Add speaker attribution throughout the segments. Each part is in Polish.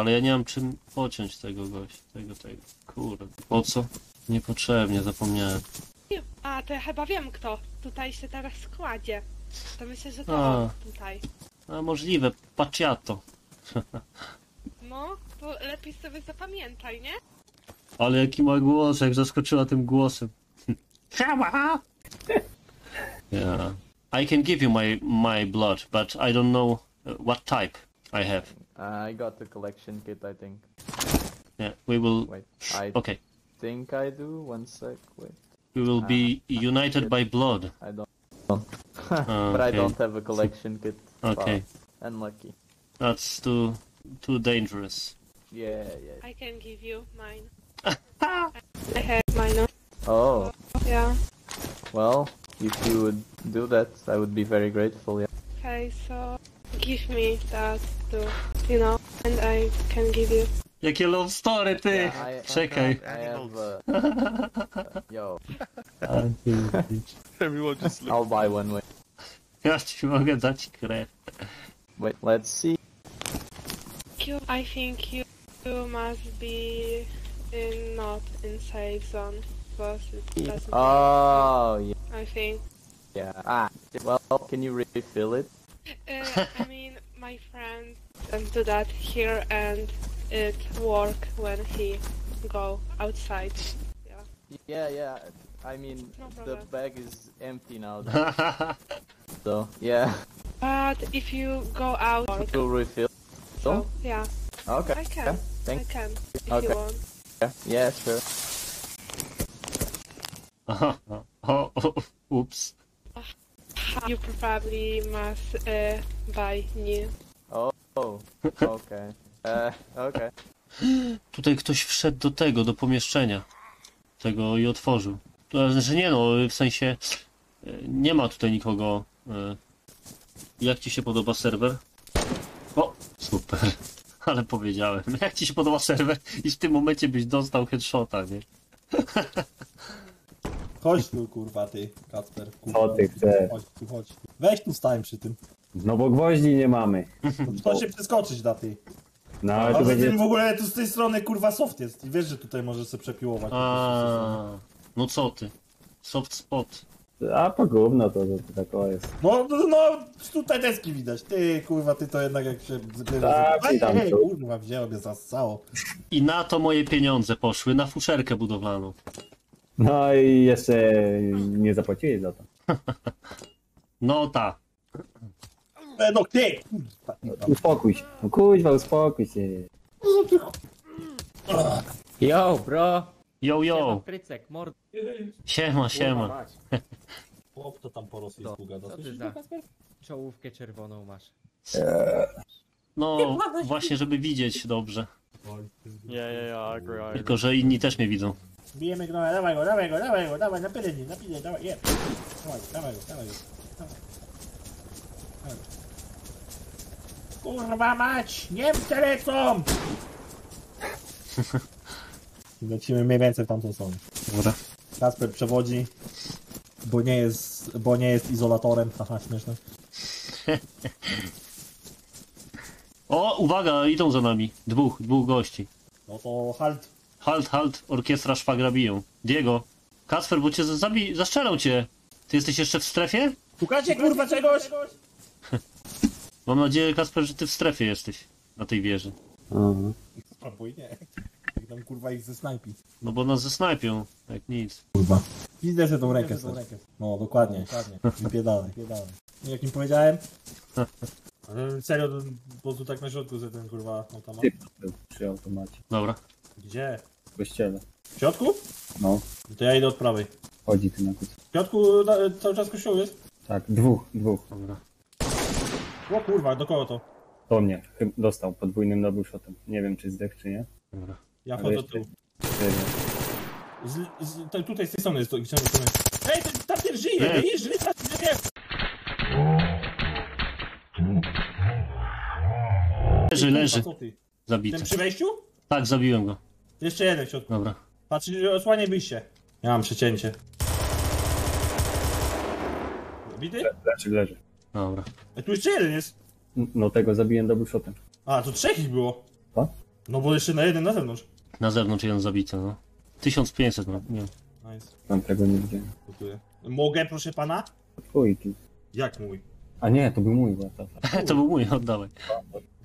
Speaker 1: Ale ja nie mam czym pociąć tego gościa, tego, tego. Kurde, po co? Niepotrzebnie, zapomniałem.
Speaker 2: A, to ja chyba wiem kto tutaj się teraz kładzie. To myślę, że
Speaker 1: A.
Speaker 2: to on tutaj.
Speaker 1: A możliwe, paciato.
Speaker 2: No, to lepiej sobie zapamiętaj, nie?
Speaker 1: Ale jaki ma głos, jak zaskoczyła tym głosem. Siema! yeah. I can give you my, my blood, but I don't know uh, what type I have.
Speaker 3: Uh, I got the collection kit, I think.
Speaker 1: Yeah, we will...
Speaker 3: Wait, I
Speaker 1: Okay,
Speaker 3: think I do. One sec, wait.
Speaker 1: we will be united by blood.
Speaker 3: I don't. But I don't have a collection kit.
Speaker 1: Okay,
Speaker 3: Wow, Unlucky.
Speaker 1: that's too too dangerous.
Speaker 3: Yeah, yeah.
Speaker 2: I can give you mine. I have mine.
Speaker 3: Oh,
Speaker 2: Yeah.
Speaker 3: well, if you would do that, I would be very grateful, yeah.
Speaker 2: Okay, so give me that too, you know, and I can give you.
Speaker 1: Jakie love story, ty!
Speaker 3: Yeah, I-
Speaker 1: Czekaj.
Speaker 3: I have, uh, yo,
Speaker 4: Everyone just.
Speaker 3: I'll buy one, wait.
Speaker 1: Ja ci mogę dać krew.
Speaker 3: Wait, let's see.
Speaker 2: You, I think you, you must be in, not in safe zone because it doesn't.
Speaker 3: Oh, yeah,
Speaker 2: I think.
Speaker 3: yeah. Ah, well, can you refill it?
Speaker 2: Uh, I mean, my friend um, do that here and it work when he go outside. Yeah.
Speaker 3: Yeah, yeah. I mean,
Speaker 2: No
Speaker 3: the bag is empty now, so yeah,
Speaker 2: But if you go out, work,
Speaker 3: to refill.
Speaker 2: so yeah,
Speaker 3: Okay.
Speaker 2: I can.
Speaker 3: Yeah,
Speaker 2: I
Speaker 3: thank
Speaker 2: can if
Speaker 3: Okay.
Speaker 2: you want.
Speaker 3: yeah, yeah, sure.
Speaker 1: oh, oh, ups.
Speaker 2: You probably must uh, buy new.
Speaker 3: Oh, okay. Uh, okay.
Speaker 1: Tutaj ktoś wszedł do tego, do pomieszczenia. Tego i otworzył. To znaczy nie no, w sensie e, nie ma tutaj nikogo. e. Jak ci się podoba serwer? O, super. Ale powiedziałem. Jak ci się podoba serwer i w tym momencie byś dostał headshota, nie?
Speaker 5: Chodź tu, kurwa, ty, Kacper. Kurwa.
Speaker 6: Ty chcesz?
Speaker 5: Chodź tu, chodź tu. Weź tu stań przy tym.
Speaker 6: No bo gwoździ nie mamy.
Speaker 5: To się przeskoczyć da ty.
Speaker 6: No
Speaker 5: A
Speaker 6: ale tu
Speaker 5: poza
Speaker 6: będzie...
Speaker 5: tym w ogóle tu z tej strony kurwa soft jest. I wiesz, że tutaj możesz sobie przepiłować.
Speaker 1: A, no co ty? Soft spot.
Speaker 6: A po gówno to, to, to tak o jest.
Speaker 5: No, no, no, tutaj deski widać. Ty, kurwa, ty to jednak jak się zbierze...
Speaker 6: Tak,
Speaker 5: Ej,
Speaker 6: tam
Speaker 5: ej,
Speaker 6: to.
Speaker 5: kurwa, wzięło mnie zassało.
Speaker 1: I na to moje pieniądze poszły, na fuszerkę budowlaną.
Speaker 6: No i jeszcze nie zapłaciłeś za to.
Speaker 1: No ta.
Speaker 5: No, ty, kurwa.
Speaker 6: Uspokój się. No kuźwa, uspokój się.
Speaker 7: Yo, bro!
Speaker 1: Yo,
Speaker 7: Siema,
Speaker 1: yo.
Speaker 7: Frycek, mord...
Speaker 1: Siema, siema.
Speaker 5: Chłop to tam po rosyjsku gada.
Speaker 7: Co ty
Speaker 5: Słyszysz
Speaker 7: za czołówkę czerwoną masz?
Speaker 1: No, właśnie, żeby widzieć dobrze.
Speaker 4: Yeah, yeah, yeah. I agree. I agree.
Speaker 1: Tylko, że inni też mnie widzą.
Speaker 5: Bijemy go, dawaj, go, dawaj go, dawaj go, dawaj, na pylenie, na pylenie, dawaj, je. Dawaj, dawaj go, dawaj go. Dawaj. Dawaj. Kurwa mać, Niemcy lecą! Lecimy mniej więcej w tamtą stronę.
Speaker 1: Dobra.
Speaker 5: Kasper przewodzi, bo nie jest, bo nie jest izolatorem, haha, śmieszne.
Speaker 1: O, uwaga, idą za nami. Dwóch, dwóch gości.
Speaker 5: No to halt.
Speaker 1: Halt, halt, orkiestra szwagra biją. Diego. Kasper, bo cię zabi... zastrzelą cię. Ty jesteś jeszcze w strefie?
Speaker 5: Szukacie kurwa czegoś?
Speaker 1: Mam nadzieję, Kasper, że ty w strefie jesteś. Na tej wieży.
Speaker 5: Albo i nie. Jak tam kurwa ich ze snajpi.
Speaker 1: No bo nas zesnajpią, jak nic.
Speaker 5: Kurwa. Widzę sobie tą rękę stąd. No, dokładnie. Wypiedalaj. Jak im powiedziałem? Ale serio, to po prostu tak na środku że ten kurwa automat.
Speaker 6: Typ był przy automacie.
Speaker 1: Dobra.
Speaker 5: Gdzie?
Speaker 6: W kościele.
Speaker 5: W środku?
Speaker 6: No,
Speaker 5: No To ja idę od prawej.
Speaker 6: chodzi tu na kuc.
Speaker 5: W środku na, cały czas kościół jest?
Speaker 6: Tak, dwóch, dwóch.
Speaker 1: Dobra.
Speaker 5: O kurwa, do kogo to?
Speaker 6: To mnie. Dostał podwójnym double shotem. Nie wiem czy zdech czy nie.
Speaker 1: Dobra.
Speaker 5: Ja
Speaker 6: Ale
Speaker 5: wchodzę
Speaker 6: jeszcze-
Speaker 5: tu.
Speaker 6: Cztery.
Speaker 5: Z, z, to, tutaj z tej strony jest to. Gdzie on jest? Ej, ten tapier żyje!
Speaker 1: Nie.
Speaker 5: Żyje, tapier żyje!
Speaker 1: Leży, leży.
Speaker 5: Co ty?
Speaker 1: Zabity.
Speaker 5: Ten przy wejściu?
Speaker 1: Tak, zabiłem go.
Speaker 5: Jeszcze jeden w środku.
Speaker 1: Dobra.
Speaker 5: Patrz, osłanie wyjście. Ja mam przecięcie. Bity?
Speaker 6: Leży, leży.
Speaker 1: Dobra.
Speaker 5: A tu jeszcze jeden jest.
Speaker 6: No tego zabiłem double shotem.
Speaker 5: A, tu trzech ich było.
Speaker 6: Co?
Speaker 5: No bo jeszcze na jeden na zewnątrz.
Speaker 1: Na zewnątrz jeden zabity, no. 1500, no, nie
Speaker 5: Nice,
Speaker 6: Tam tego nie widziałem.
Speaker 5: dziękuję. Mogę, proszę pana?
Speaker 6: Twójki.
Speaker 5: Jak mój?
Speaker 6: A nie, to był mój łata.
Speaker 1: To był mój, oddawaj.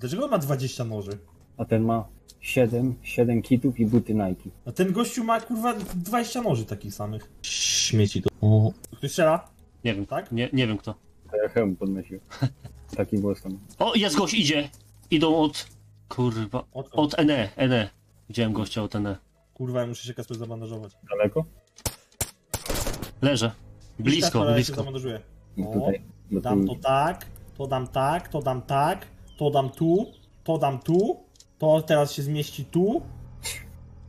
Speaker 5: Dlaczego on ma 20 noży?
Speaker 6: A ten ma 7, 7 kitów i buty Nike.
Speaker 5: A ten gościu ma kurwa 20 noży takich samych. Śmieci to. O. Ktoś strzela?
Speaker 1: Nie wiem,
Speaker 5: Tak?
Speaker 1: nie, nie wiem kto.
Speaker 6: To ja hełm podnosił. Taki głos tam.
Speaker 1: O, jest gość, idzie! Idą od... Kurwa,
Speaker 5: Odkąd?
Speaker 1: od NE, NE. Widziałem gościa od NE.
Speaker 5: Kurwa, ja muszę się Kasper zabandażować.
Speaker 6: Daleko?
Speaker 1: Leżę. Blisko,
Speaker 5: Tak, ale ja się
Speaker 1: blisko.
Speaker 5: zabandażuję.
Speaker 6: No tutaj.
Speaker 5: Dam to tak, to dam tak, to dam tak, to dam tu, to dam tu, to teraz się zmieści tu,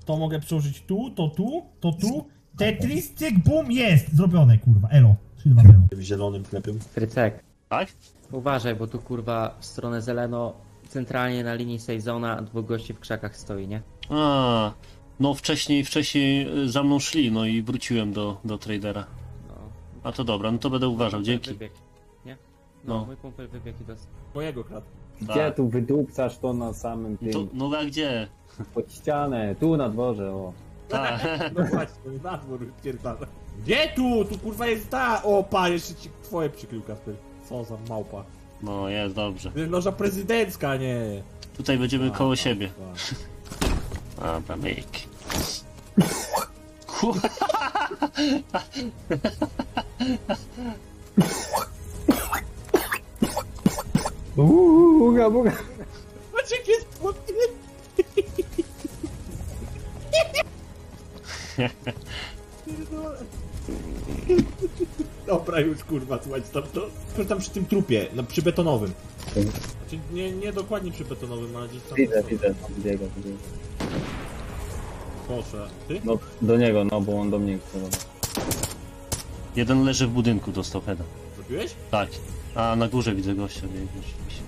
Speaker 5: to mogę przełożyć tu, to tu, to tu. Tetris, cyk, bum, jest! Zrobione, kurwa, elo. 3, 2, 0. Zielonym klepem.
Speaker 7: Frycek,
Speaker 1: Tak?
Speaker 7: uważaj, bo tu kurwa w stronę Zeleno, centralnie na linii Sejzona, dwóch gości w krzakach stoi, nie?
Speaker 1: A, no wcześniej, wcześniej y, za mną szli, no i wróciłem do, do tradera.
Speaker 7: No.
Speaker 1: A to dobra, no to będę uważał, dzięki.
Speaker 7: Wybieg, nie? No,
Speaker 1: No.
Speaker 7: mój kumpel wybiegł i dostał.
Speaker 5: Mojego krat.
Speaker 6: Gdzie
Speaker 1: Tak.
Speaker 6: tu wydupcasz to na samym tym,
Speaker 1: To, no a gdzie?
Speaker 6: pod ścianę, tu na dworze, o.
Speaker 1: Tak.
Speaker 5: No właśnie, na dwór pierdala. Gdzie tu? Tu kurwa jest ta! O, pa, jeszcze ci twoje przykrył, Kasper. Co za małpa.
Speaker 1: No jest dobrze.
Speaker 5: Loża prezydencka, nie.
Speaker 1: Tutaj będziemy koło
Speaker 5: A,
Speaker 1: siebie.
Speaker 5: a.
Speaker 1: Dobra, myk. Ku-
Speaker 6: Uuu,
Speaker 5: Dobra, już kurwa, słuchajcie, tam to... to tam przy tym trupie, no, przy betonowym. Znaczy, nie, nie dokładnie przy betonowym, ale gdzieś tam...
Speaker 6: Widzę, widzę, tam biega, biega.
Speaker 5: Proszę. Ty?
Speaker 6: No, do niego, no, bo on do mnie chce.
Speaker 1: Jeden leży w budynku, dostał heada.
Speaker 5: Zrobiłeś?
Speaker 1: Tak. A na górze widzę gościa, biegnie rzeczywiście.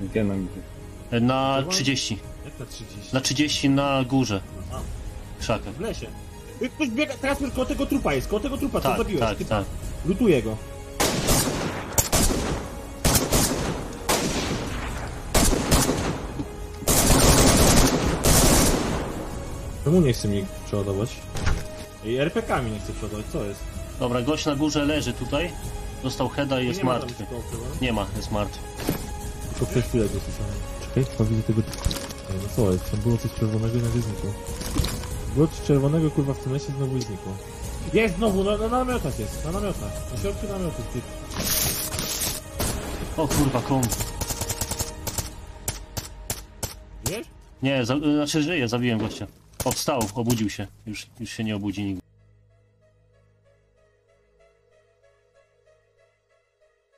Speaker 6: Gdzie nam idzie?
Speaker 1: Na 30.
Speaker 5: Jak na 30?
Speaker 1: Na 30 na górze.
Speaker 5: A,
Speaker 1: W krzakach.
Speaker 5: w lesie. Y, Ktoś biega, teraz koło tego trupa jest, koło tego trupa, co
Speaker 1: Tak,
Speaker 5: zabiłeś.
Speaker 1: tak,
Speaker 5: Ty-
Speaker 1: tak.
Speaker 5: Lutuję go. Czemu nie chce mi przeładować? I RPK mi nie chce przeładować, co jest?
Speaker 1: Dobra, gość na górze leży tutaj. Dostał heada i jest
Speaker 5: nie ma
Speaker 1: martwy.
Speaker 5: prawda?
Speaker 1: Nie ma, jest martwy.
Speaker 5: Tylko przez chwilę go słyszałem. Czekaj, chyba widzę tego... No co jest? Tam było coś czerwonego i nagle znikło. Coś czerwonego, kurwa, w tym lesie znowu i znikło. Jest znowu, na, na namiotach jest, na namiotach. Na środku namiotu, ty.
Speaker 1: O kurwa, kom.
Speaker 5: Wiesz?
Speaker 1: Nie, za, znaczy żyje, zabiłem gościa. O, wstał, obudził się. Już, już się nie obudzi nigdy.